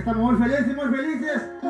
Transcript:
Estamos muy felices, muy felices.